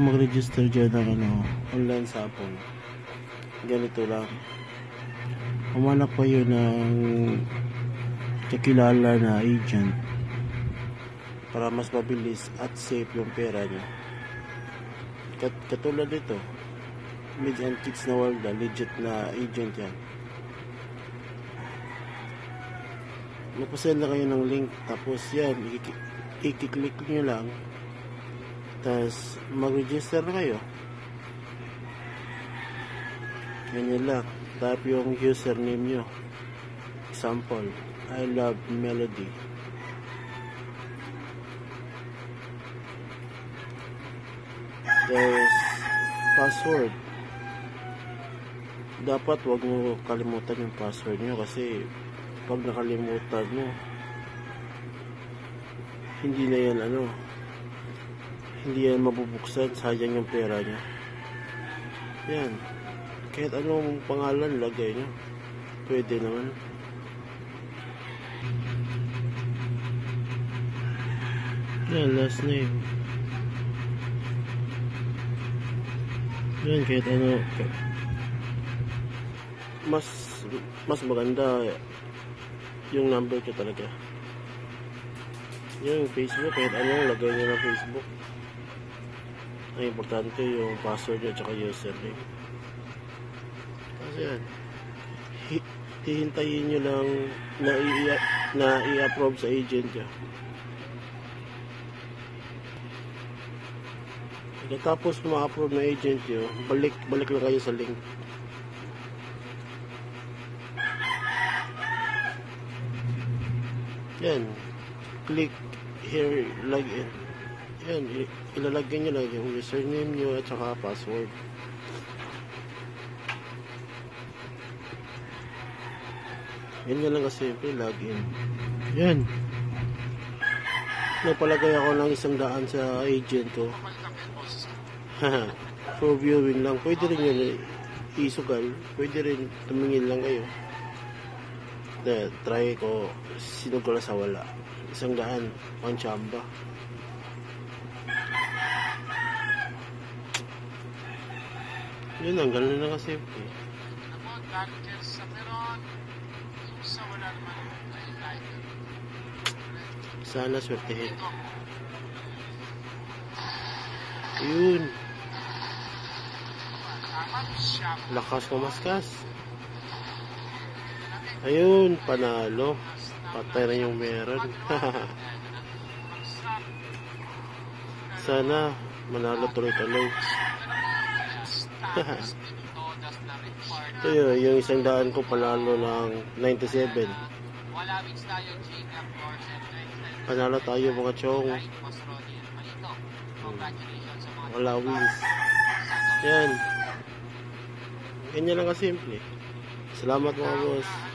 mag-register dyan ng ano, online sapon. Ganito lang. Humanap kayo ng kakilala na agent para mas mabilis at safe yung pera nyo. Kat katulad nito, mid and kids na world, ah, legit na agent yan. Magpasend na kayo ng link, tapos yan, ikik- ikiklik nyo lang, tapos mag-register na kayo. Ganyan lang. Tap yung username nyo. Example, I love melody. There's password. Dapat wag mo kalimutan yung password nyo kasi pag nakalimutan mo, hindi na yan ano, hindi yan mabubuksan, sayang yung pera nyo. Yan. Kahit anong pangalan lagay nyo, pwede naman. Yan, last name. Yan, kahit ano. Mas, mas maganda yung number ko talaga. Yung Facebook, kahit anong lagay nyo ng Facebook. Ang importante yung password at username. Kasi yan. hi- hihintayin nyo lang na na i-approve sa agent nyo. Pagkatapos ma-approve ng agent nyo, balik, balik lang kayo sa link. Yan. Click here, login. Yan, ilalagay nyo lang yung username nyo at saka password. Ganyan lang kasimple, login. Yan. Nagpalagay ako ng isang daan sa agent ko. For viewing lang. Pwede rin yun eh, isugal. Pwede rin tumingin lang kayo. Na, try ko sinugal sa wala. Isang daan, pang Yun lang, ganun lang kasi. Ako, galing dyan sa Peron. Sa wala naman ay kahit Sana swertehin. Yun, lakas kumaskas. Ayun, panalo. Patay na yung meron. Sana manalo tuloy-tuloy. Tapos todas na report. Ito yun, yung isang daan ko panalo ng 97. Wala wins tayo, Jacob Dorset. Panalo tayo mga chong. Mga Wala wins. Yan. Ganyan lang kasimple. Salamat mga boss.